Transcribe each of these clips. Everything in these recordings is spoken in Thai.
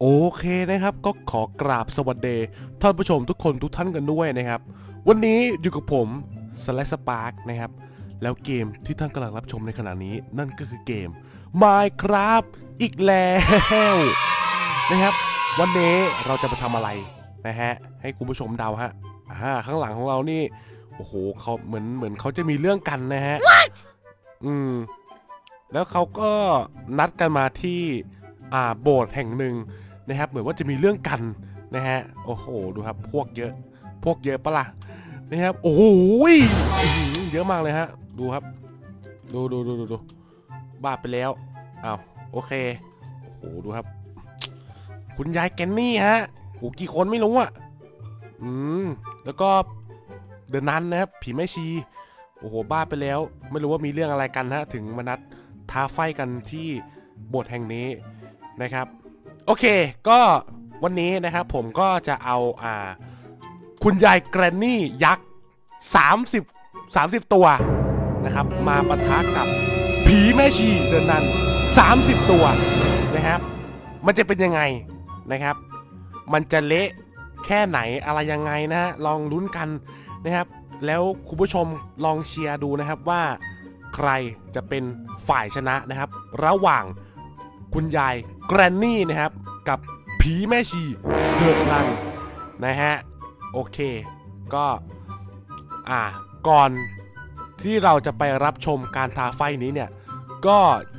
โอเคนะครับ ก็ขอกราบสวัสดีท่านผู้ชมทุกคนทุกท่านกันด้วยนะครับ วันนี้อยู่กับผมสไลสปาร์กนะครับ แล้วเกมที่ท่านกำลังรับชมในขณะนี้ นั่นก็คือเกม Minecraft อีกแล้วนะครับ วันนี้เราจะมาทำอะไรนะฮะให้คุณผู้ชมเดาฮะอ่าข้างหลังของเรานี่โอ้โหเขาเหมือนเหมือนเขาจะมีเรื่องกันนะฮะอืมแล้วเขาก็นัดกันมาที่อ่าโบสถ์แห่งหนึ่ง นะครับเหมือนว่าจะมีเรื่องกันนะฮะโอ้โหดูครับพวกเยอะพวกเยอะปะล่ะนะครับโอ้โหยเยอะมากเลยฮะดูครับ ดูดูดูดูดูบ้าไปแล้วอ้าวโอเคโอ้โหดูครับ คุณยายแกนนี่ฮะโอ้กี่คนไม่รู้อะอืมแล้วก็เดินนันนะครับผีแม่ชีโอ้โหบ้าไปแล้ว ไม่รู้ว่ามีเรื่องอะไรกันฮะถึงมานัดท้าไฟกันที่โบสถ์แห่งนี้นะครับ โอเค ก็วันนี้นะครับผมก็จะเอาอ่าคุณยายแกรนนี่ยักษ์30 30 ตัวนะครับ มาปะทะกับผีแม่ชีเดินนัน30 ตัวนะครับ มันจะเป็นยังไงนะครับ มันจะเละแค่ไหนอะไรยังไงนะฮะลองลุ้นกันนะครับ แล้วคุณผู้ชมลองเชียร์ดูนะครับว่าใครจะเป็นฝ่ายชนะนะครับ ระหว่าง คุณยายแกรนนี่นะครับ กับผีแม่ชีเดินลังนะฮะ โอเค ก็ อ่า ก่อนที่เราจะไปรับชมการทาไฟนี้เนี่ย ก็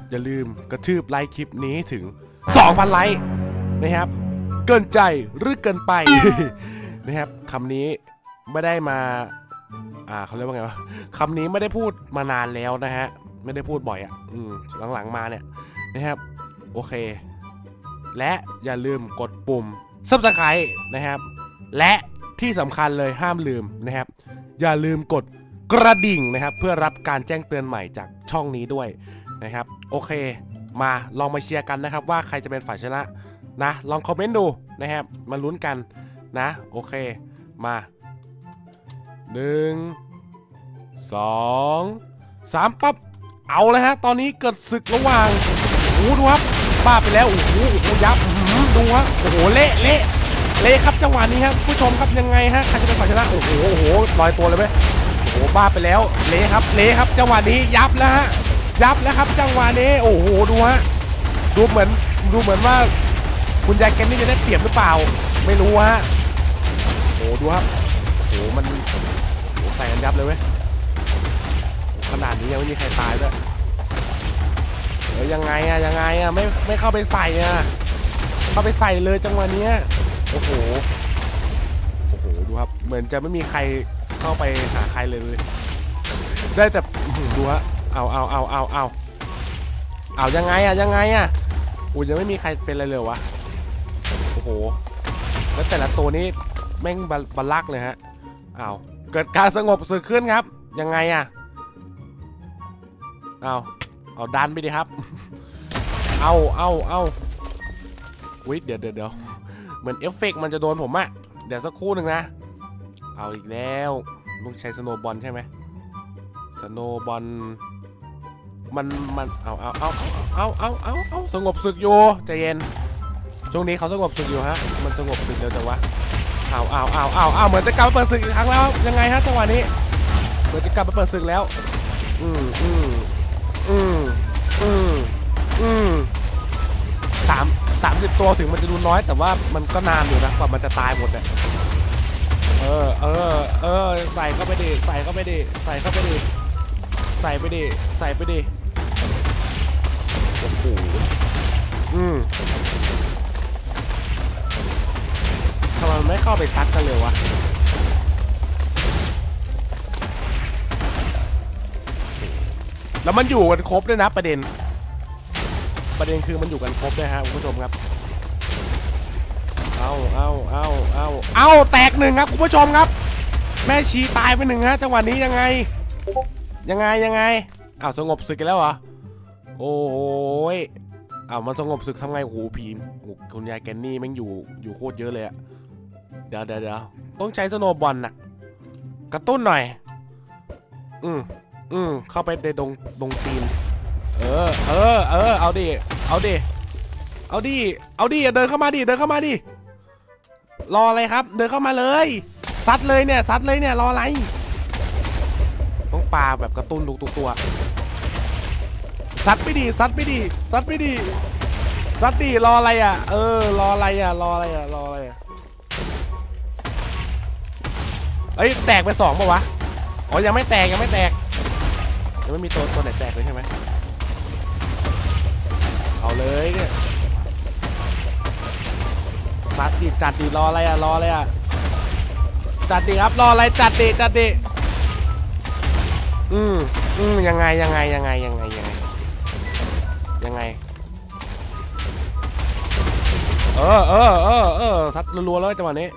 อย่าลืมกระทืบไลค์คลิปนี้ถึง 2,000 ไลค์นะครับ เกินใจหรือเกินไปนะครับคำนี้ไม่ได้มา อ่าเขาเรียกว่าไงวะคำนี้ไม่ได้พูดมานานแล้วนะฮะ ไม่ได้พูดบ่อยอะ่ะ อืมหลังๆมาเนี่ยนะครับ โอเค และอย่าลืมกดปุ่ม subscribe นะครับ และที่สำคัญเลยห้ามลืมนะครับ อย่าลืมกดกระดิ่งนะครับ เพื่อรับการแจ้งเตือนใหม่จากช่องนี้ด้วยนะครับ โอเค มาลองมาเชียร์กันนะครับ ว่าใครจะเป็นฝ่ายชนะนะ ลองคอมเมนต์ดูนะครับ มาลุ้นกันนะ โอเค มาหนึ่งสองสามปั๊บเอาเลยฮะ ตอนนี้เกิดศึกระหว่างโอ้ดูครับ บ้าไปแล้วโอ้โหโอ้โหยับดูฮะโอ้โหเละเละเละครับจังหวะนี้ครับผู้ชมครับยังไงฮะใครจะเป็นฝ่ายชนะโอ้โหโอ้โหลอยตัวเลยไหมโอ้โหบ้าไปแล้วเละครับเละครับ จังหวะนี้ยับแล้วฮะยับแล้วครับ จังหวะนี้โอ้โหดูฮะดูเหมือนดูเหมือนว่าคุณยายแกนนี่จะได้เปรียบหรือเปล่า ไม่รู้ฮะโอ้โหดูครับโอ้โหมันโอ้โหใส่กันยับเลยเว้ยโอ้โหขนาดนี้ยังไม่มีใครตายด้วย เอ้ยยังไงอะยังไงอะไม่ไม่เข้าไปใส่อะเข้าไปใส่เลยจังหวะเนี้ยโอ้โหโอ้โหดูครับ เหมือนจะไม่มีใครเข้าไปหาใครเลยได้แต่อื้อหือดูฮะเอาเอาเอาเอาเอาเอายังไงอะยังไงอะอุ้ยยังไม่มีใครเป็นอะไรเลยวะโอ้โห แล้วแต่ละตัวนี้แม่งบะบลักเลยฮะเอาเกิดการสงบสึกขึ้นครับ ยังไงอะเอา เอาดันไปดิครับ เอาเอาเอาอุ้ยเดี๋ยวเดี๋ยวเดี๋ยวเหมือนเอฟเฟกต์มันจะโดนผมอะเดี๋ยวสักครู่หนึ่งนะ เอาอีกแล้วลูกใช้ snowball ใช่ไหม snowball มันมันเอาเอาเอาเอาเอาเอาเอาสงบศึกอยู่ใจเย็นช่วงนี้เขาสงบศึกอยู่ฮะ มันสงบศึกเร็วจังวะเอาเอาเอาเอาเอาเหมือนจะกลับมาเปิดศึกอีกครั้งแล้วยังไงฮะจังหวะนี้เหมือนจะกลับมาเปิดศึกแล้ว อืมอืม อืมอืมอืมสามสามสิบตัวถึงมันจะดูน้อย แต่ว่ามันก็นานอยู่นะกว่ามันจะตายหมดเนี่ยเออ เออ เออ ใส่เข้าไปดิ ใส่เข้าไปดิ ใส่เข้าไปดิ ใส่ไปดิ ใส่ไปดิ โอ้โห อืมทำไมมันไม่เข้าไปซัดกันเลยวะ แล้วมันอยู่กันครบด้วยนะประเด็น ประเด็นคือมันอยู่กันครบด้วยฮะคุณผู้ชมครับ เอาเอาเอาเอาเอาแตกหนึ่งครับคุณผู้ชมครับ แม่ชีตายไปหนึ่งฮะจังหวะนี้ยังไง ยังไงยังไงอ้าวสงบศึกกันแล้วเหรอ โอ้ยอ้าวมันสงบศึกทำไงโอ้โหผีโอ้โหคุณยายแกนนี่ม่งอยู่อยู่โคตรเยอะเลยอะเดี๋ยวเดี๋ยวเดี๋ยวต้องใช้สโนบอลน่ะ กระตุ้นหน่อย อืม อืมเข้าไปในดงดงตีน เออ เออ เออ เอาดิ เอาดิ เอาดิ เอาดิเดินเข้ามาดิ เดินเข้ามาดิ รออะไรครับ เดินเข้ามาเลย ซัดเลยเนี่ย ซัดเลยเนี่ย รออะไร ต้องปาแบบกระตุ้นทุกตัว ซัดไม่ดี ซัดไม่ดี ซัดไม่ดี ซัดดีรออะไรอะ เออ รออะไรอะ รออะไรอะ รออะไรอะเอ้ย แตกไปสองปะวะ อ๋อ ยังไม่แตก ยังไม่แตก ยังไม่มีตัวตัวไหนแตกเลยใช่ไหมเอาเลยเนี่ยซัดดิจัดดิรออะไรอะรออะไรอะจัดดิครับรออะไรจัดดิจัดดิอืมอืมยังไงยังไงยังไงยังไงยังไงยังไงเออเออเออเออซัดรัวๆเลยจังหวะนี้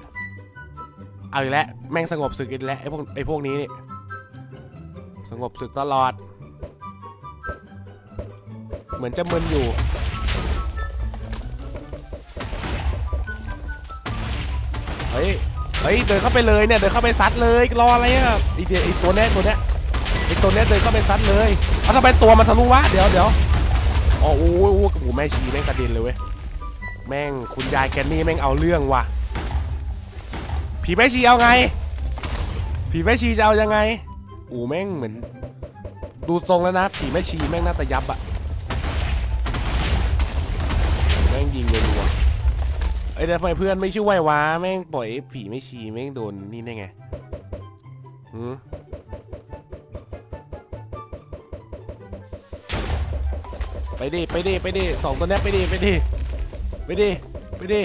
เอาอีกแล้วแม่งสงบศึกอีกแล้วไอ้พวกไอ้พวกนี้นี่ สงบศึกตลอด เหมือนจะมึนอยู่ เฮ้ย เฮ้ย เดินเข้าไปเลยเนี่ย เดินเข้าไปซัดเลย รออะไรอะไอเดียไอตัวเนี้ยตัวเนี้ยไอตัวเนี้ยเดินเข้าไปซัดเลยเอาทำไมตัวมันทะลุวะ เดี๋ยวเดี๋ยวอ๋อโอ้โหโอ้โหแม่ชีแม่งกระเด็นเลยเว้ย แม่งคุณยายแกนนี่แม่งเอาเรื่องว่ะ ผีแม่ชีเอาไง ผีแม่ชีจะเอายังไง อูแม่งเหมือน ดูทรงแล้วนะผีแม่ชีแม่งน่าจะยับอะแม่งยิงเลยรัวๆเอ้แต่ทำไมเพื่อนไม่ช่วยวะแม่งปล่อยผีแม่ชีแม่งโดนนี่ได้ไงหืมไปดิไปดิไปดิสองตัวนี้ไปดิไปดิไปดิไปดิ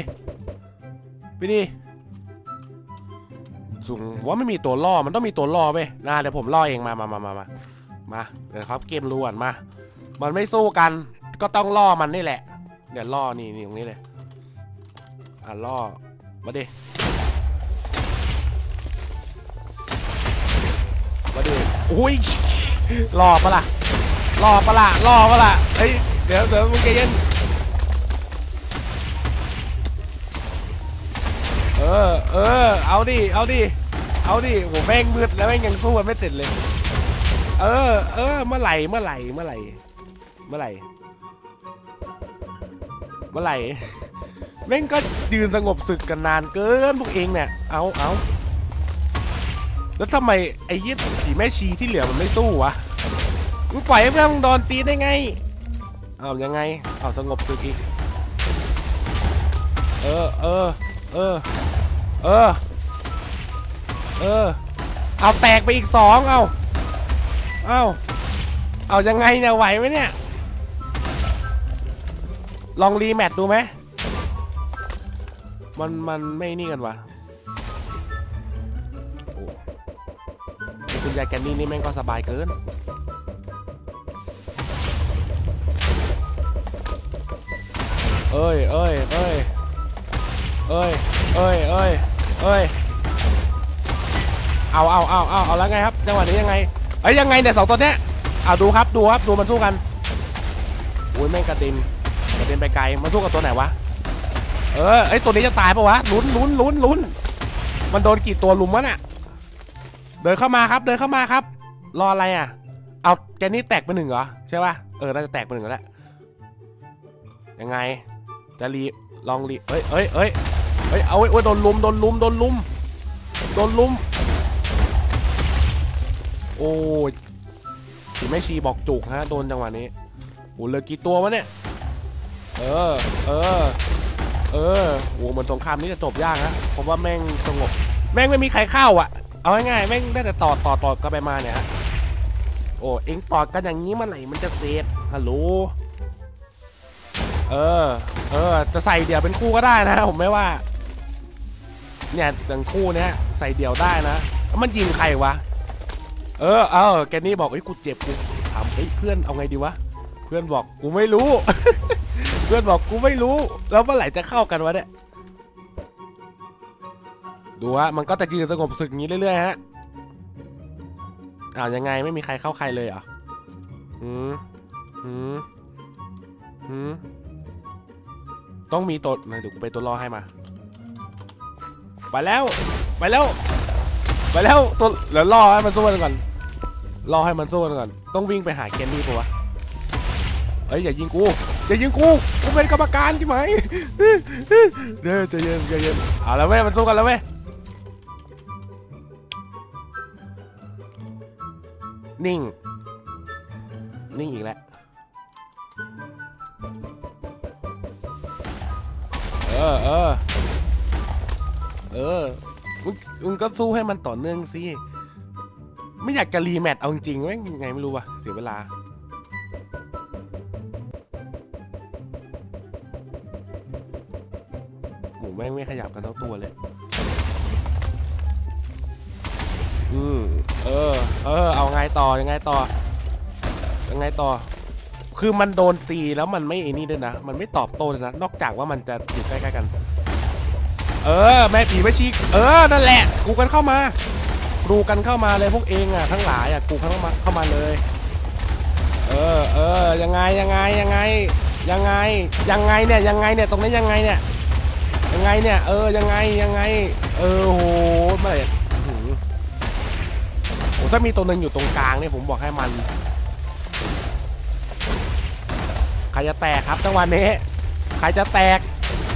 ไปดิ สูงว่าไม่มีตัวล่อมันต้องมีตัวล่อไปนะเดี๋ยวผมล่อเองมามามามามามาเดี๋ยวครับเกมล้วนมา มันไม่สู้กัน ก็ต้องล่อมันนี่แหละ เดี๋ยวล่อนี่นี่ตรงนี้เลยอะล่อมาดิมาดิอุ้ยล่อปะล่ะล่อปะล่ะล่อปะล่ะเฮ้ยเดี๋ยวเดี๋ยวมึงใจเย็น ออเออ เอาดิ เอาดิ เอาดิโหแม่งมืดแล้วแม่งยังสู้กันไม่เสร็จเลย เออ เออ เมื่อไหร่ เมื่อไหร่ เมื่อไหร่ เมื่อไหร่ เมื่อไหร่ แม่งก็ยืนสงบศึกกันนานเกินพวกเองเนี่ย เอาเอาแล้วทำไมไอ้ยี่ผีแม่ชีที่เหลือมันไม่สู้วะ มึงปล่อยให้เพื่อนมึงโดนตีได้ไง เอายังไง เอาสงบศึกอีก เออ เออ เออ เออ เออ เอาแตกไปอีกสองเอาเอาเอายังไงเนี่ยไหวไหมเนี่ย ลองรีแมตช์ดูไหมมันมันไม่นี่กันวะคุณยายแกนนี่นี่แม่งก็สบายเกิน เอ้ยเอ้ยเอ้ยเอ้ยเอ้ยเอ้ย เอ้ย เอาเอาเอาเอาเอาแล้วไงครับ จังหวะนี้ยังไงเอ้ยยังไงเนี่ยสองตัวเนี้ยเอาดูครับ ดูครับ ดูมันสู้กันโอ้ยแม่งกระเด็นกระเด็นไปไกล มันสู้กับตัวไหนวะ เออ ไอตัวนี้จะตายปะวะ ลุ้นลุ้นลุ้นลุ้น มันโดนกี่ตัวลุมวะน่ะ เดินเข้ามาครับ เดินเข้ามาครับ รออะไรอะ เอาแกนี่แตกไปหนึ่งเหรอ ใช่ป่ะ เออ น่าจะแตกไปหนึ่งแล้วยังไง จะรีลองรีเอ้ยเอ้ยเอ้ย เอ้ย เอาเว้ยโดนลุม โดนลุม โดนลุม โดนลุม โอ้ยผีแม่ชีบอกจุกฮะ โดนจังหวะนี้โอ้เหลือกี่ตัววะเนี่ย เออ เออ เออโหเหมือนสงครามนี้จะจบยากนะผมว่าแม่งสงบ แม่งไม่มีใครเข้าอะ เอาง่ายๆ แม่งได้แต่ต่อต่อต่อกันไปมาเนี่ยฮะ โอ้เอ็งต่อกันอย่างนี้มื่อไหร่มันจะเสร็จฮัลโหลเออ เออ จะใส่เดี่ยวเป็นคู่ก็ได้นะผมไม่ว่า เนี่ยอย่างคู่เนี้ยใส่เดี่ยวได้นะแล้วมันยิงใครวะ เออเออแกนี่บอกเอ้ยกูเจ็บกูถามเอ้ยเพื่อนเอาไงดีวะ เพื่อนบอกกูไม่รู้ เพื่อนบอกกูไม่รู้ แล้วเมื่อไหร่จะเข้ากันวะเนี่ยดูฮะมันก็จะยืนสงบศึกงนี้เรื่อยๆฮะอ้าวยังไงไม่มีใครเข้าใครเลยเหรอหืมหืมหืมต้องมีตัวมาเดี๋ยวกูไปตัวรอให้มา ไปแล้ว ไปแล้ว ไปแล้วตัวเดี๋ยวรอให้มันสู้กันก่อนรอให้มันสู้กันก่อน ต้องวิ่งไปหาแกนนี่ปะวะเอ้ยอย่ายิงกูอย่ายิงกูกูเป็นกรรมการใช่ไหมเด้อใจเย็นใจเย็นเอาแล้วเว้ยมันสู้กันแล้วเว้ยนิ่ง นิ่งอีกแล้วเออเออ เออมึงมึงก็สู้ให้มันต่อเนื่องสิไม่อยากจะรีแมตช์เอาจริงๆแม่งยังไงไม่รู้ว่ะเสียเวลาหมูแม่งไม่ขยับกันทั้งตัวเลยอืมเออ เออ เอาไงต่อยังไงต่อยังไงต่อ คือมันโดนตีแล้วมันไม่ไอ้นี่ด้วยนะ มันไม่ตอบโต้เลยนะ นอกจากว่ามันจะอยู่ใกล้ๆกัน เออ แม่ผีไม่ชี้เออ นั่นแหละ กูกันเข้ามา กรูกันเข้ามาเลยพวกเองอะทั้งหลายอะ กูเข้ามาเข้ามาเลย เออเออยังไงยังไงยังไงยังไงยังไงเนี่ยยังไงเนี่ยตรงนี้ยังไงเนี่ยยังไงเนี่ยเออยังไงยังไง เออโหเมื่อไหร่โอ้ถ้ามีตัวหนึ่งอยู่ตรงกลางเนี่ยผมบอกให้มันใครจะแตกครับจังหวะนี้ใครจะแตก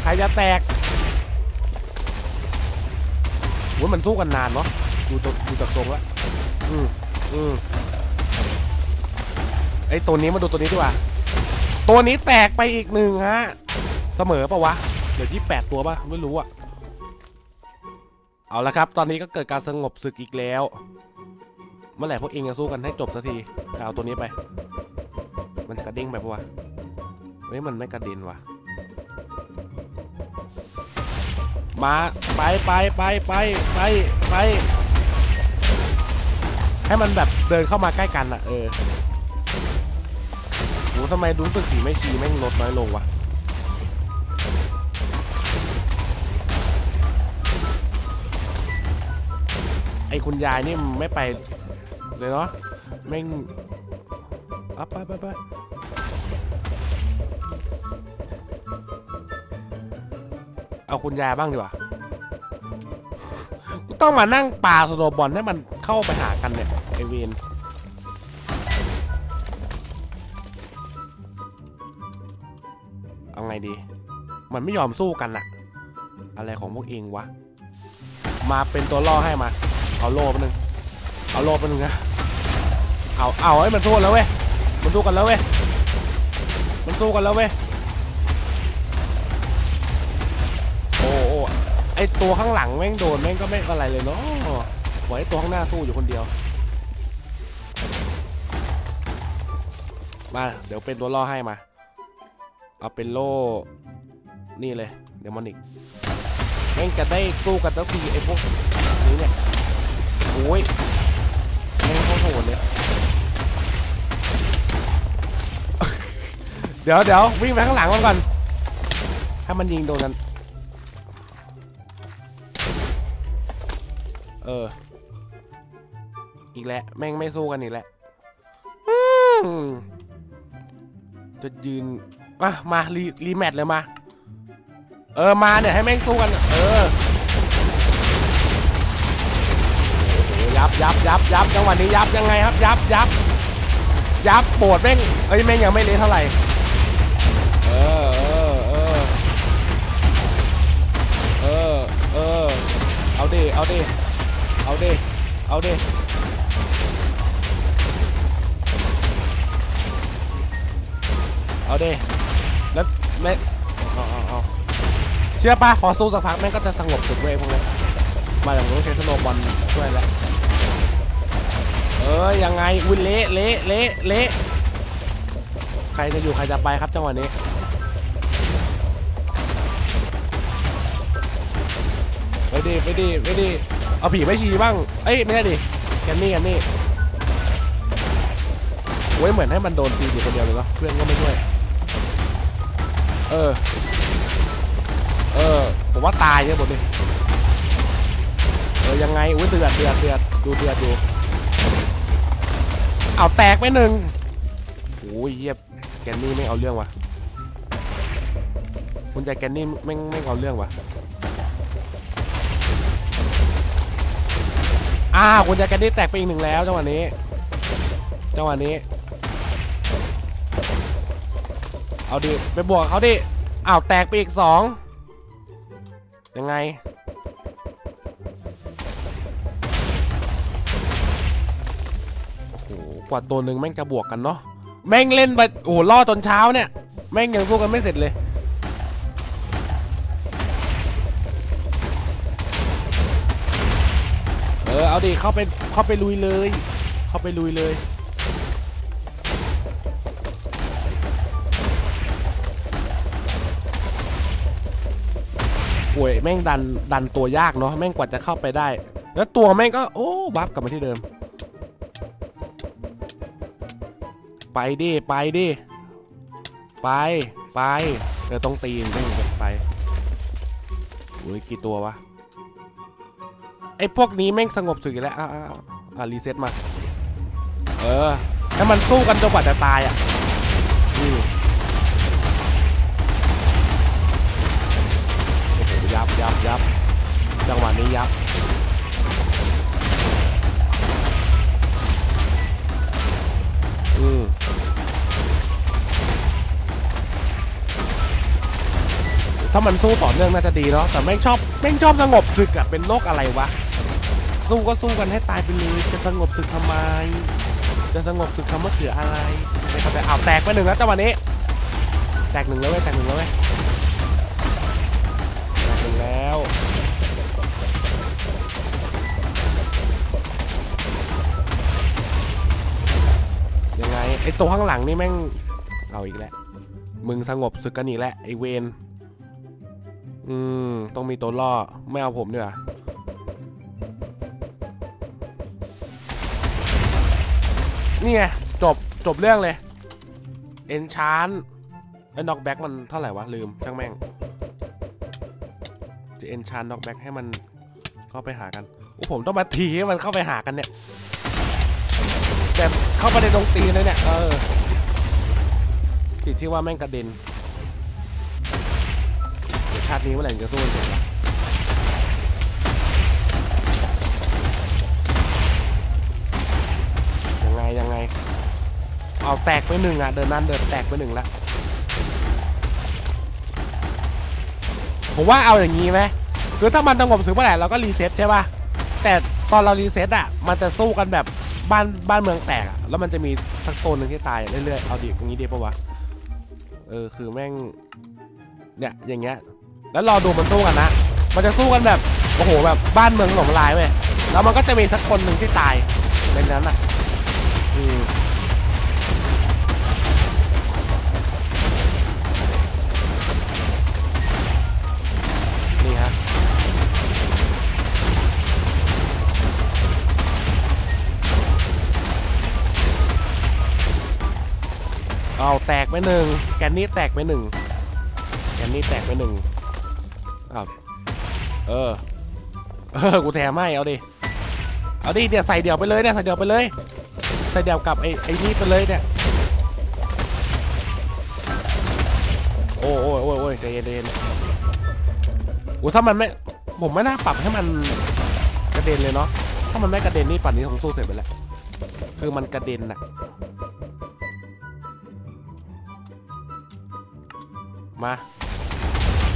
ใครจะแตก โอ้ยมันสู้กันนานเนาะดูตัวดูจากทรงแล้วอืมอืมไอตัวนี้มาดูตัวนี้ดีกว่า ตัวนี้แตกไปอีกหนึ่งฮะ เสมอปะวะเดี๋ยวที่แปดตัวปะไม่รู้อะเอาละครับ ตอนนี้ก็เกิดการสงบศึกอีกแล้ว เมื่อไหร่พวกเองจะสู้กันให้จบสักที เอาตัวนี้ไป มันจะกระเด้งไปปะวะ เฮ้ยมันไม่กระเด็นว่ะ มาไปไปไปไปไปไป ให้มันแบบเดินเข้ามาใกล้กันอะเออโหทำไมรู้สึกผีไม่ชีแม่งลดน้อยลงวะไอคุณยายนี่ไม่ไปเลยเนาะแม่งอะไปไปไป เอาคุณยายบ้างดีกว่า ต้องมานั่งป่าสโนบอลให้มันเข้าไปหากันเนี่ยไอเวนเอาไงดี มันไม่ยอมสู้กันอะอะไรของพวกเองวะ มาเป็นตัวล่อให้มา เอาโล่ไปหนึ่งเอาโล่ไปหนึ่งนะ เอา เอาไอ้มันสู้แล้วเว้ย มันสู้กันแล้วเว้ย มันสู้กันแล้วเว้ย อตัวข้างหลังแม่งโดนแม่งก็ไม่อะไรเลยเนาะปล่อยไอตัวข้างหน้าสู้อยู่คนเดียว มา เดี๋ยวเป็นตัวล่อให้มา เอาเป็นโล่ นี่เลย เดมอนิกแม่งจะได้สู้กันสักทีไอ้พวกนี้เนี่ยโอ้ยแม่งเขาโหดเลยเดี๋ยวเดี๋ยววิ่งไปข้างหลังมันก่อน ให้มันยิงโดนกัน ออ อีกแล้วแม่งไม่สู้กันอีกแล้วจะยืนอะมารีรีแมตช์เลยมา เออมาเนี่ยให้แม่งสู้กัน เออยับยับยับยับจังหวะนี้ยับยังไงครับ ยับยับยับปวดแม่งเอ้ยแม่งยังไม่เละเท่าไหร่เออเออเออเออเออเอาดิเอาดิ เอาดิ เอาดิ เอาดิ แล้วแม่เอาเอาเอาเชื่อปะพอสู้สักพักแม่งก็จะสงบสุดเว้ยพวกนี้มาอย่างนู้นใช้สโนบอลช่วยแล้ว เออยังไงอุ้ยเละเละเละเละใครจะอยู่ใครจะไปครับจังหวะนี้ไปดิไปดิไปดิ เอาผีไม่ชีบ้าง เอ้ยไม่ใช่ดิแกนนี่แกนนี่โอ้ยเหมือนให้มันโดนตีอยู่คนเดียวเลยเนาะเพื่อนก็ไม่ช่วย เออ เออ ผมว่าตายเนี่ยหมดเลยเออยังไงอุ้ยเดือดเดือดเดือดดูเดือดอยู่เอาแตกไปหนึ่งโอ้ยเยียบแกนนี่ไม่เอาเรื่องวะคุณใจแกนนี่ไม่ไม่เอาเรื่องวะ อ้าวคุณใจแกนนี่แตกไปอีกหนึ่งแล้วจังหวะนี้จังหวะนี้ เอาดิไปบวกเขาดิอ้าวแตกไปอีกสองยังไงโอ้โหกว่าตัวหนึ่งแม่งจะบวกกันเนาะแม่งเล่นไปโอ้ล่อจนเช้าเนี่ย แม่งยังสู้กันไม่เสร็จเลย เอาดิเข้าไปเข้าไปลุยเลย เข้าไปลุยเลยโอ้ยแม่งดันดันตัวยากเนาะแม่งกว่าจะเข้าไปได้ แล้วตัวแม่งก็โอ้บัฟกลับมาที่เดิม ไปดิไปดิไปไปเออต้องตีนแม่งไปโอ้ยกี่ตัววะ ไอ้พวกนี้แม่งสงบสึกอีกแล้วอะอะอะรีเซ็ตมา เออ ถ้ามันสู้กันจนกว่าจะตายอะอือยับยับยับจังหวะนี้ยับอืมถ้ามันสู้ต่อเนื่องน่าจะดีเนาะแต่แม่งชอบแม่งชอบสงบศึกอะเป็นโรคอะไรวะ สู้ก็สู้กันให้ตายไปเลย จะสงบศึกทำไม จะสงบศึกทำมะเขืออะไรไม่เข้าใจอ้าวแตกไปหนึ่งแล้วจังหวะนี้ แตกหนึ่งแล้วเว้ยแตกหนึ่งแล้วเว้ยถึงแล้วยังไงไอตัวข้างหลังนี่แม่งเอาอีกแล้วมึงสงบศึกกันอีกแล้วไอเวนอืมต้องมีตัวล่อไม่เอาผมดีกว่า นี่ไงจบจบเรื่องเลย enchant ไอ้ knockback มันเท่าไหร่วะ ลืมช่างแม่ง จะ enchant knockback ให้มันเข้าไปหากันโอ้ผมต้องมาทีให้มันเข้าไปหากันเนี่ยแต่เข้าไปในตรงตีนเลยเนี่ยเออติดที่ว่าแม่งกระเด็นชาตินี้เมื่อไหร่จะสู้กัน เอาแตกไปหนึ่งอะเดินนั่นเดินแตกไปหนึ่งละผมว่าเอาอย่างนี้ไหมคือถ้ามันสงบศึกเมื่อไหร่เราก็รีเซ็ตใช่ป่ะแต่ตอนเรารีเซ็ตอะมันจะสู้กันแบบบ้านบ้านเมืองแตกอะแล้วมันจะมีสักตัวหนึ่งที่ตายเรื่อยๆเอาดิอย่างนี้ดีปะวะเออคือแม่งเนี่ยอย่างเงี้ยแล้วรอดูมันสู้กันนะ มันจะสู้กันแบบโอ้โหแบบบ้านเมืองล่มสลายเว้ยแล้วมันก็จะมีสักคนหนึ่งที่ตายในนั้นอะอืม เอาแตกไปหนึ่งแกนนี่แตกไปหนึ่งแกนนี่แตกไปหนึ่งอ้าวเออเออกูแถมให้เอาดิเอาดิเดี๋ยวใส่เดี่ยวไปเลยเนี่ยใส่เดี่ยวไปเลย ใส่เดี่ยวกับไอ้ไอ้นี่ไปเลยเนี่ยโอ้โอ้โอ้โอ้ใจเย็นใจเย็นโอ้ถ้ามันไม่ผมไม่น่าปรับให้มันกระเด็นเลยเนาะถ้ามันไม่กระเด็นนี่ป่านนี้คงสู้เสร็จไปแล้วคือมันกระเด็นอะ มา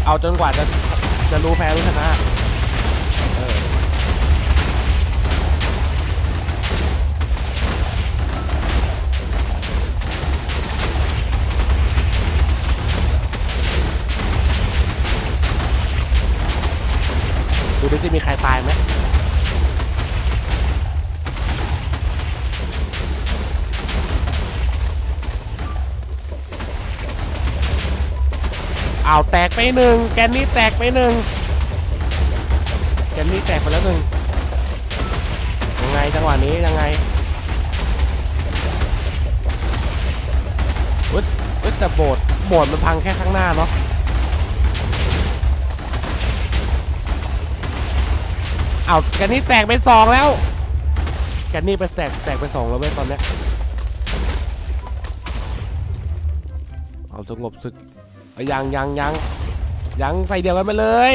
เอาจนกว่าจะจะรู้แพ้รู้ชนะดูดิจะมีใครตายไหม เอาวแตกไปหนึ่งแกนนี่แตกไปหนึ่งแกนนี่แตกไปแล้วหนึ่งยังไงจังหวะนี้ยังไงเว้ยเว้ยแต่โบสถ์โบสถ์มันพังแค่ข้างหน้าเนาะเอาแกนนี่แตกไปสองแล้วแกนนี่ไปแตกแตกไปสองแล้วเว้ยตอนเนี้ยเอาสงบศึก ยังยังยังยังใส่เดียวกันไปเลย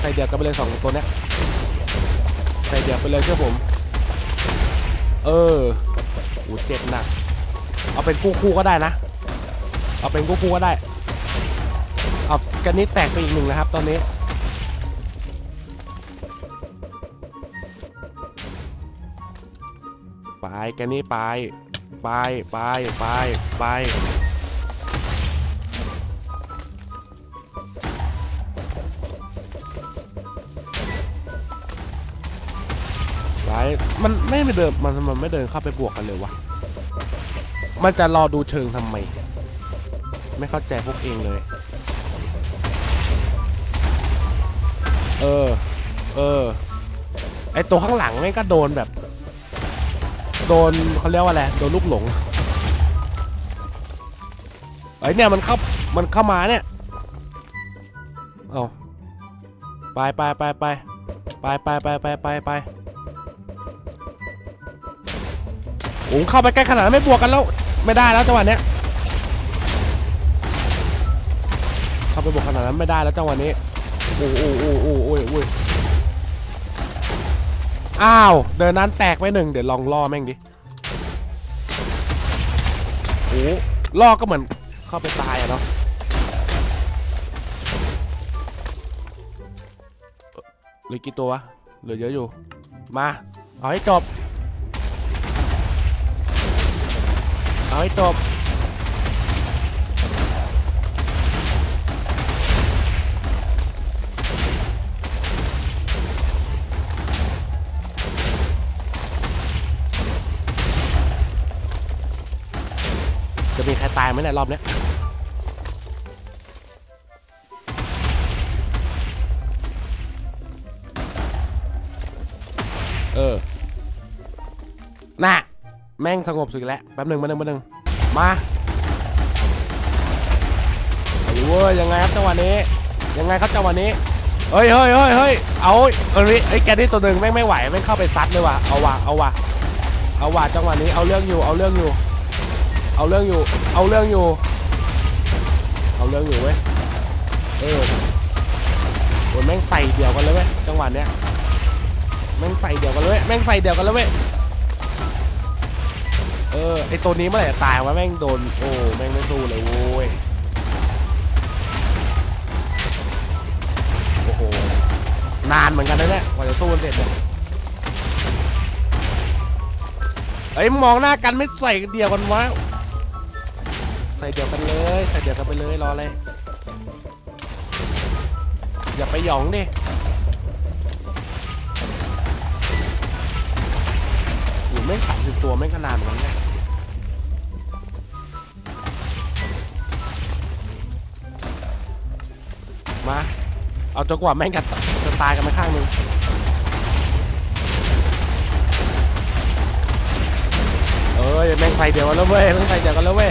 ใส่เดียวกันไปเลยสองตัวเนี้ยใส่เดียวไปเลยเชื่อผม เออโอ้เจ็บหนักเอาเป็นคู่คู่ๆก็ได้นะ เอาเอาเป็นคู่ๆก็ได้ เอากันนี้แตกไปอีกหนึ่งนะครับ ตอนนี้ไปกันนี้ไป ไปไปไปไป มันไม่ไปเดินมันมันไม่เดินเข้าไปบวกกันเลยวะ มันจะรอดูเชิงทำไม ไม่เข้าใจพวกเองเลย เออ เออ ไอตัวข้างหลังแม่งก็โดนแบบ โดนเขาเรียกว่าอะไร โดนลูกหลง ไอเนี่ยมันเข้า มันเข้ามาเนี่ย เอาไปไปไปไปไปไปไปไปไปไป โอ้เข้าไปใกล้ขนาดนั้นไม่บวกกันแล้ว ไม่ได้แล้วจังหวะเนี้ยเข้าไปบวกขนาดนั้นไม่ได้แล้วจังหวะนี้โอ้โอ้โอ้โอ้โอ้ยโอ้ยอ้าวเดินนั้นแตกไปหนึ่งเดี๋ยวลองล่อแม่งดิโอ้ล่อก็เหมือนเข้าไปตายอะเนาะเหลือกี่ตัวเหลือเยอะอยู่ มา เอาให้จบ เอาให้จบจะมีใครตายไหมเนี่ยรอบนี้เออ น่ะ แม่งสงบสุดแล้วแป๊บหนึ่งแป๊บหนึ่งแป๊บหนึ่งมาไอ้เว้ยยังไงครับจังหวะนี้ ยังไงครับจังหวะนี้เฮ้ยเฮ้ยเฮ้ยเฮ้ยเอาเอ้ยไอ้แกนี่ตัวหนึ่งแม่งไม่ไหวแม่งเข้าไปซัดเลยว่ะเอาว่ะเอาว่ะเอาว่ะจังหวะนี้เอาเรื่องอยู่เอาเรื่องอยู่ เอาเรื่องอยู่ เอาเรื่องอยู่ เอาเรื่องอยู่เว้ยเออโอ้ยแม่งใส่เดียวกันเลยเว้ยจังหวะเนี้ยแม่งใส่เดียวกันเลยเว้ยแม่งใส่เดียวกันเลยเว้ย เออไอตัวนี้เมื่อไหร่ตายวะแม่งโดนโอ้แม่งไม่สู้เลยโว้ยโอ้โหนานเหมือนกันนะเนี่ยกว่าจะสู้กันเสร็จเนี่ยเอ้ยมองหน้ากันไม่ใส่เดียวกันวะใส่เดียวกันเลยใส่เดียวกันไปเลยรออะไรอย่าไปหยองดิโอ้ไม่สามสิบตัวไม่งขนาดเหมือนกันเนี่ย มา เอาจนกว่าแม่งจะจะตายกันไปข้างหนึงเอ้ยแม่งใส่เดียวกันแล้วเว้ยแม่งใส่เดียวกันแล้วเว้ย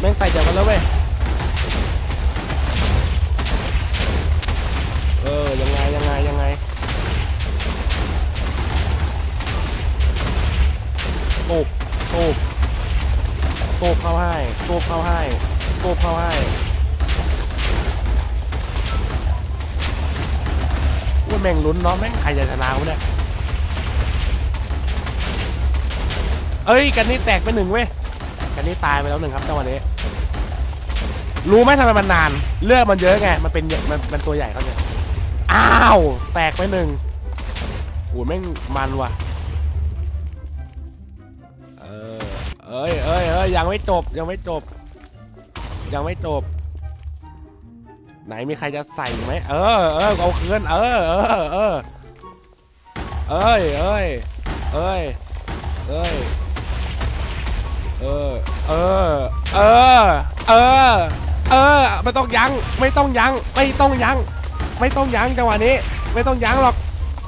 แม่งใส่เดียวกันแล้วเว้ยเออยังไงยังไงยังไงตูบตูบตูบเข้าให้ตูบเข้าให้ตูบเข้าให้ ม่งลุ้นเนาะแม่งใครจะชนะวะเนี่ยเอ้ยกันนี่แตกไปหนึ่งเว้ยกันนี่ตายไปแล้วหนึ่งครับจังหวะนี้รู้ไหมทำไมมันนานเลือดมันเยอะไงมันเป็นมันมันตัวใหญ่เขาเนี่ยอ้าวแตกไปหนึ่งโอ้ยแม่งมันว่ะเออเอ้ยเอ้ยเอ้ยยังไม่จบยังไม่จบ ยังไม่จบ ไหนมีใครจะใส่ไหมเออเออเอาคืนเออเออเออเอ้ยเอ้ยเอ้ยเอ้ยเออเออเออเออเออไม่ต้องยั้งไม่ต้องยั้งไม่ต้องยั้งไม่ต้องยั้งจังหวะนี้ ไม่ต้องยั้งหรอก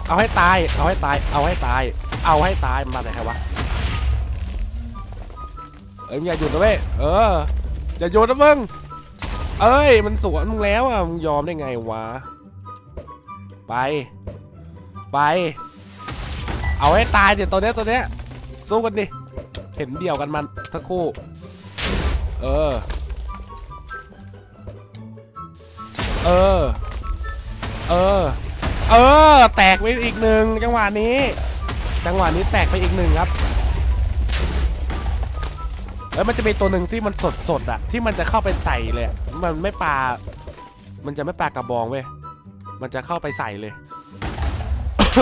เอาให้ตาย เอาให้ตาย เอาให้ตาย เอาให้ตายมาไหนครวะเอ้ยอย่าหยุดนะเว้ยเอออย่าหยุดนะมึง เอ้ย มันสวนมึงแล้วอะ มึงยอมได้ไงวะ ไป ไป เอาให้ตายเดี๋ยวตัวเนี้ยตัวเนี้ย สู้กันดิ เห็นเดี่ยวกันมันสักครู่ เออ เออ เออ เออ แตกไปอีกหนึ่งจังหวะนี้ จังหวะนี้แตกไปอีกหนึ่งครับ แล้วมันจะมีตัวหนึ่งที่มันสดสดอะที่มันจะเข้าไปใส่เลย มันไม่ปลา มันจะไม่ปลากระบองเว้ย มันจะเข้าไปใส่เลย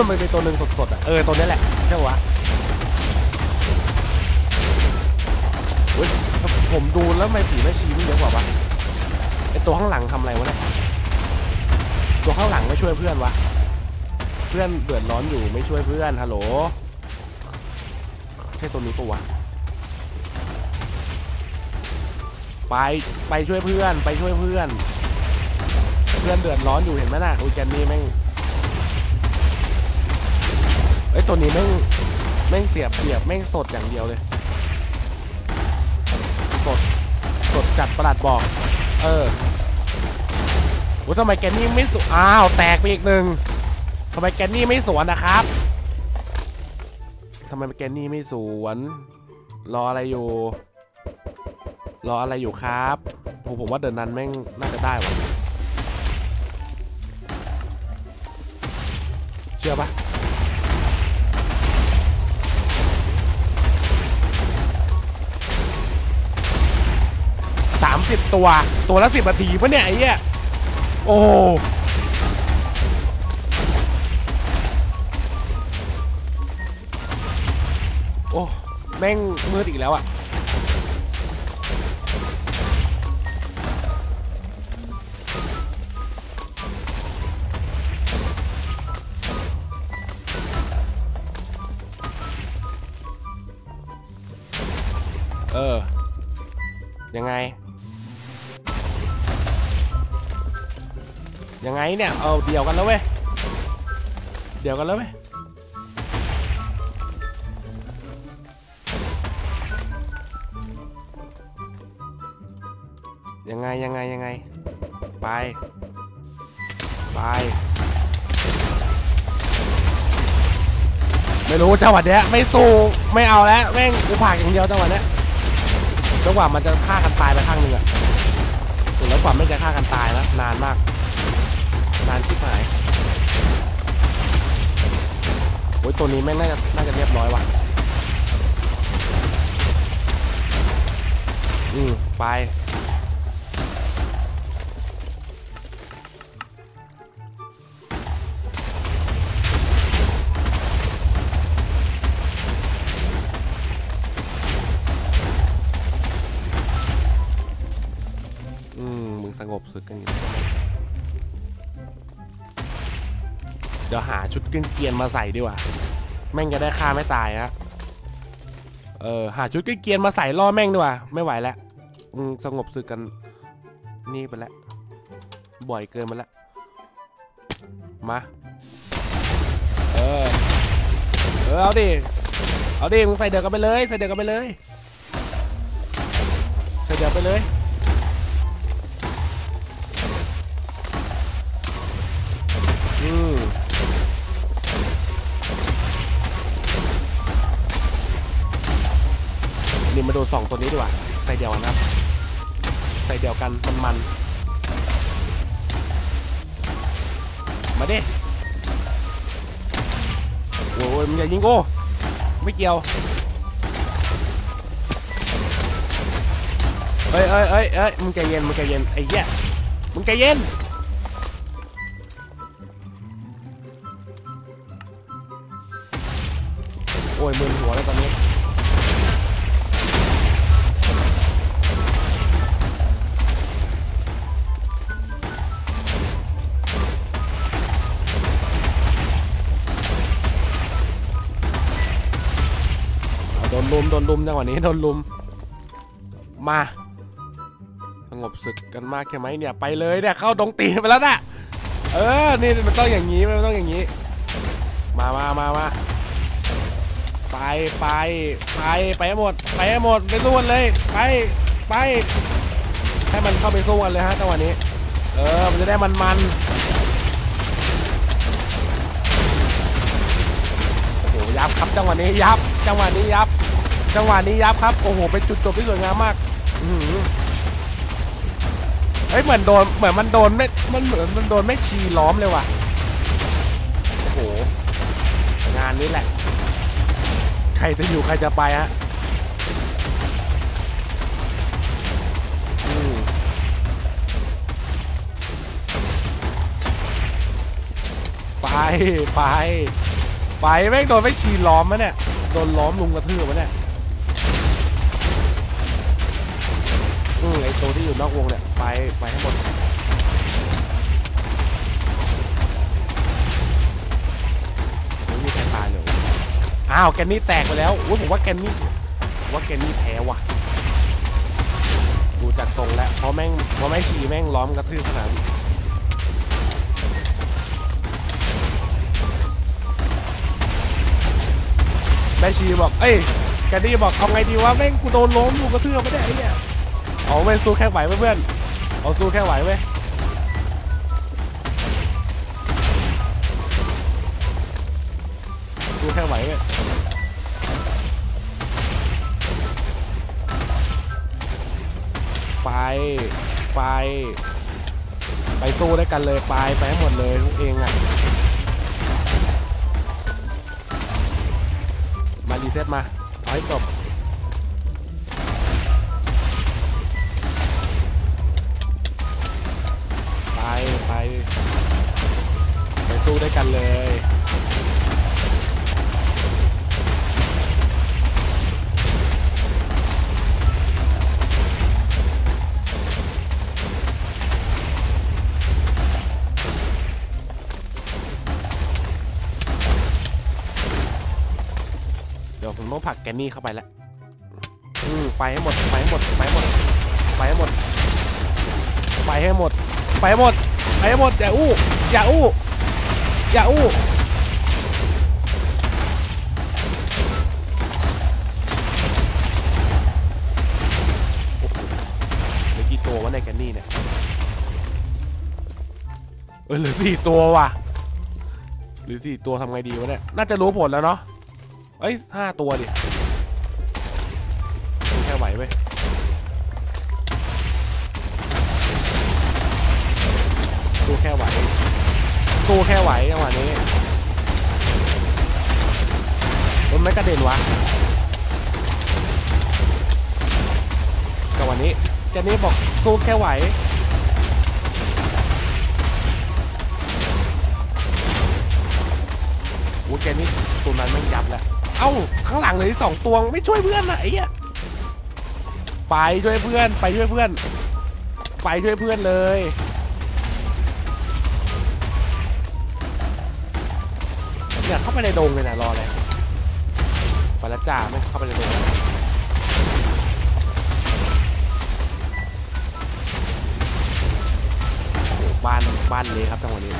มันเป็นตัวหนึ่งสดๆอะเออตัวนี้แหละใช่ปะวะเฮ้ยผมดูแล้วไม่ผีไม่ชี้มันเยอะกว่าวะไอตัวข้างหลังทำอะไรวะเนี่ยตัวข้างหลังไม่ช่วยเพื่อนวะ เพื่อนเดือดร้อนอยู่ไม่ช่วยเพื่อนฮัลโหลใช่ตัวนี้ปะวะ ไปไปช่วยเพื่อน ไปช่วยเพื่อน เพื่อนเดือดร้อนอยู่เห็นไหมน่ะอุ้ยแกนนี่แม่งเอ้ตัวนี้แม่งแม่งเสียบเสียบแม่งสดอย่างเดียวเลย สดสดจัดประหลัดบอก เออว่าทำไมแกนนี่ไม่สวนอ้าวแตกไปอีกหนึ่งทำไมแกนนี่ไม่สวนนะครับทำไมแกนนี่ไม่สวน รออะไรอยู่ รออะไรอยู่ครับผมผมว่าเดินนั้นแม่งน่าจะได้วะเชื่อปะสามสิบตัว ตัวละสิบนาทีปะเนี่ยไอ้เหี้ยโอ้โอ้ แม่งมืดอีกแล้วอะ เออ ยังไง ยังไงเนี่ย เอาเดี่ยวกันแล้วเว้ย เดี่ยวกันแล้วเว้ย ยังไงยังไงยังไง ไป ไป ไม่รู้จังหวะเนี้ยไม่สู้ ไม่เอาแล้ว แม่งกูผากอย่างเดียวจังหวะเนี้ย จังหวะมันจะฆ่ากันตายไปข้างหนึ่งอะถึงแล้วกว่าไม่จะฆ่ากันตายนะนานมาก นานชิบหายโอ้ยตัวนี้แม่งน่าจะน่าจะเรียบร้อยว่ะอืมไป สงบศึกกันอยู่เดี๋ยวหาชุดเกรียนมาใส่ดีกว่า แม่งจะได้ฆ่าไม่ตายฮะ เออหาชุดเกรียนมาใส่ล่อแม่งดีกว่า ไม่ไหวแล้วสงบศึกกันนี่ไปแล้วบ่อยเกินมาแล้วมา เออ เออเอาดิ เอาดิมึงใส่เดือกันไปเลย ใส่เดือกันไปเลย ใส่เดือกไปเลย มาดูสองตัวนี้ดีกว่าใส่เดียวกันครับใส่เดียวกันมันมันมาดิโอ้ยมึงอย่ายิงกูไม่เกี่ยวเอ้ยเอ้ยเอ้ยเอ้ยมึงใจเย็นมึงใจเย็นไอ้เหี้ยมึงใจเย็นโอ้ยมึนหัวแล้วตอนนี้ ลุมโดนลุมจังหวะนี้โดนลุม มาสงบศึกกันมากแค่ไหมเนี่ยไปเลยเนี่ยเข้าดงตีนไปแล้วนะเออ นี่มันต้องอย่างนี้มันต้องอย่างนี้ มามามามาไปไปไปไปหมด ไปให้หมดไปสู้กันเลยไปไปให้มันเข้าไปสู้กันเลยฮะจังหวะนี้ เออมันจะได้มันมันโอ้โหยับครับจังหวะนี้ยับจังหวะนี้ยับ จังหวะนี้ยับครับ โอ้โห เป็นจุดจบที่สวยงามมากเฮ้ย เหมือนโดน เหมือนมันโดนไม่ มันเหมือนมันโดนไม่ชีล้อมเลยว่ะ โอ้โห งานนี้แหละ ใครจะอยู่ใครจะไปฮะไปไปไปแม่งโดนไม่ชีล้อมมะเนี่ย โดนล้อมลุงกระเทือบมะเนี่ย อืมไอตัวที่อยู่นอกวงเนี่ย ไปไปให้หมดไม่มีใครตายเลยอ้าวแกนนี่แตกไปแล้วอุ้ยผมว่าแกนนี่ผมว่าแกนนี่แพ้ว่ะดูจากทรงแล้วเพราะแม่งเพราะแม่ชีแม่งล้อมกระทืบขนาดนี้แม่ชีบอก เอ้ยแกนนี่บอกเอาไงดีวะแม่งกูโดนล้มกูกระทืบไม่ได้ไอ้เนี่ย เอาเว้ยสู้แค่ไหวเพื่อนเอาสู้แค่ไหวเว้ยสู้แค่ไหวเว้ยไปไป ไปสู้ด้วยกันเลยไปไปให้หมดเลยทุกเองอะมารีเซ็ตมาเอาให้จบ เลย เดี๋ยวผมต้องผลักแกนนี่เข้าไปแล้วอืมไปให้หมด ไปให้หมด ไปให้หมด ไปให้หมด ไปให้หมด ไปให้หมด ไปให้หมด อย่าอู้ อย่าอู้ อย่าอู้เหลือกี่ตัววะในแกนนี่เนี่ย เออเหลือสี่ตัวว่ะเหรือสี่ตัวทำไงดีวะเนี่ย น่าจะรู้ผลแล้วเนาะ เอ้ยห้าตัวดิแค่ไหวเว้ยแค่ไหว สู้แค่ไหวจังหวะนี้มันไม่กระเด็นวะจังหวะนี้เจนนี่บอกสู้แค่ไหวโอ้แกนี่ตัวนั้นแม่งยับแล้วเอ้าข้างหลังเลยสองตัวไม่ช่วยเพื่อนนะไอ้เหี้ยไปช่วยเพื่อน ไปช่วยเพื่อน ไปช่วยเพื่อนเลย ไปในดงเลยนะรอเลยไปแล้วจ้าไม่เข้าไปในดงโอ้บ้านบ้านเลยครับจังหวะนี้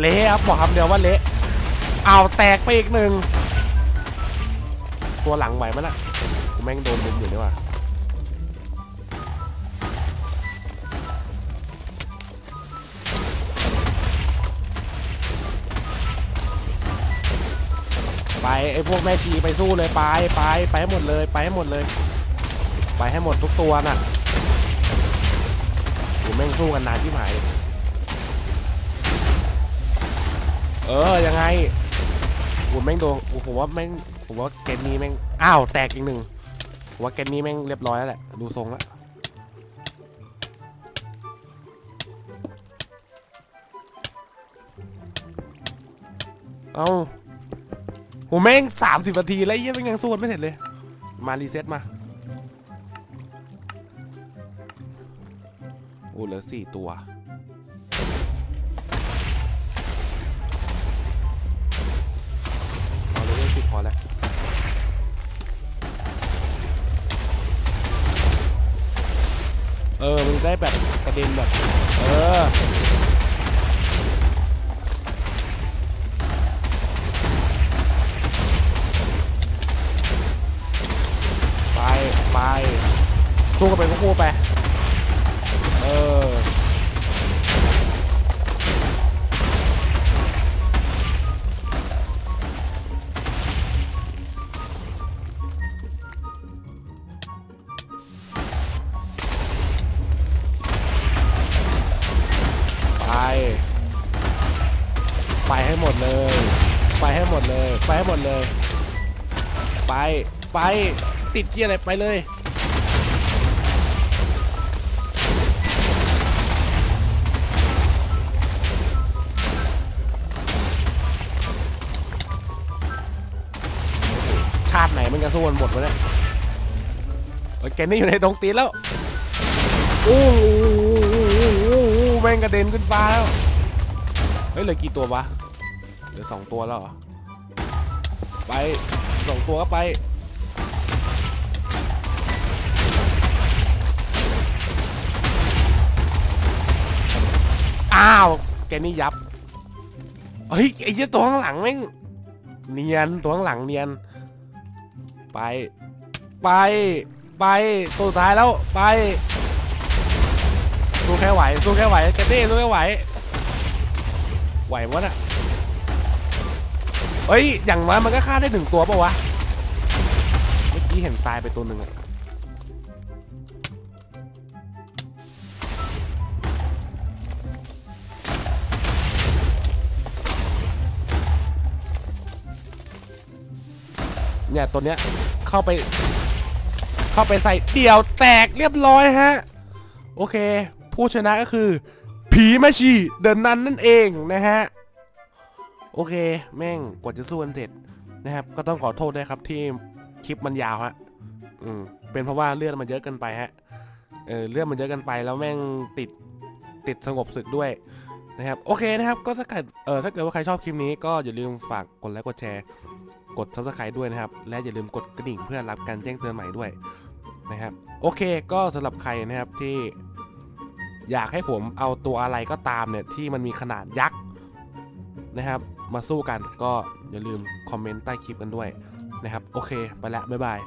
เละครับบอกคำเดียวว่าเละเอาแตกไปอีกหนึ่งตัวหลังไหวมั้ยล่ะกูแม่งโดนลุมอยู่นี่ว่ะ ไอ้พวกแม่ชีไปสู้เลยไปไปไปให้หมดเลยไปให้หมดเลย ไปให้หมดทุกตัวน่ะกูแม่งสู้กันนานที่หมายเออยังไงผมแม่งโดนผมว่าแม่งผมว่าเกมนี้แม่งอ้าวแตกอีกหนึ่งผมว่าเกมนี้แม่งเรียบร้อยแล้วแหละดูทรงแล้วเอา ผมแม่งสามสิบนาทีแล้วไอ้เหี้ยยังยังสู้กันไม่เสร็จเลย มารีเซ็ตมาโอ้เหลือสี่ตัว พอเลยเรื่องสิบพอแล้ว เออ มันได้แบบกระเด็นแบบ เออ สู้กันไปก็คู่ไป เออ ไป ไปให้หมดเลย ไปให้หมดเลย ไปให้หมดเลย ไป ไป ติดที่อะไรไปเลย จะสู้กันหมดวะเนี่ยเฮ้ยแกนี่อยู่ในดงตีนแล้วโอ้โหแม่งกระเด็นขึ้นฟ้าแล้ว เฮ้ยเหลือกี่ตัววะ เหลือสองตัวแล้วเหรอ ไปสองตัวก็ไปอ้าว แกนี่ยับ เฮ้ยไอ้เหี้ยตัวข้างหลังแม่งเนียนตัวข้างหลังเนียน ไป ไปไปตัวสุดท้ายแล้วไปสู้แค่ไหวสู้แค่ไหวแกนี่สู้แค่ไหว ไหววะน่ะเฮ้ยอย่างน้อยมันก็ฆ่าได้หนึ่งตัวปะวะเมื่อกี้เห็นตายไปตัวหนึ่งอะ เนี่ยตัวเนี้ยเข้าไป เข้าไปใส่เดี่ยวแตกเรียบร้อยฮะ โอเค ผู้ชนะก็คือ ผีแม่ชีเดินนันนั่นเองนะฮะ โอเค แม่งกว่าจะสู้กันเสร็จนะครับ ก็ต้องขอโทษด้วยครับที่คลิปมันยาวฮะ อืม เป็นเพราะว่าเลือดมันเยอะเกินไปฮะ เออเลือดมันเยอะเกินไปแล้วแม่งติดติดสงบศึกด้วยนะครับ โอเคนะครับ ก็ถ้าเกิดเออถ้าเกิดว่าใครชอบคลิปนี้ก็อย่าลืมฝากกดไลค์กดแชร์ กด subscribe ด้วยนะครับ และอย่าลืมกดกระดิ่งเพื่อรับการแจ้งเตือนใหม่ด้วยนะครับ โอเคก็สำหรับใครนะครับที่อยากให้ผมเอาตัวอะไรก็ตามเนี่ยที่มันมีขนาดยักษ์นะครับ มาสู้กันก็อย่าลืมคอมเมนต์ใต้คลิปกันด้วยนะครับ โอเค ไปละบ๊ายบาย